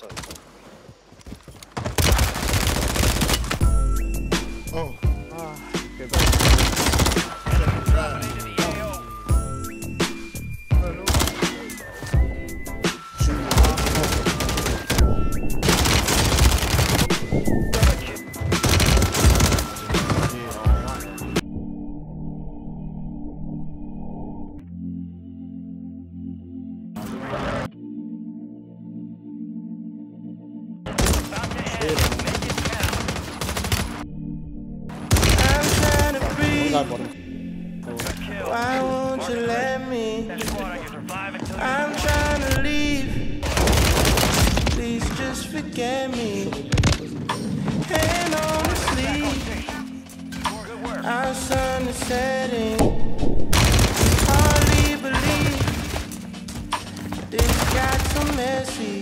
Oh. I'm to bottom. Why won't you let me? I'm trying to leave. Please just forget me. Hand on the sleeve. Our sun is setting. Hardly believe this got so messy.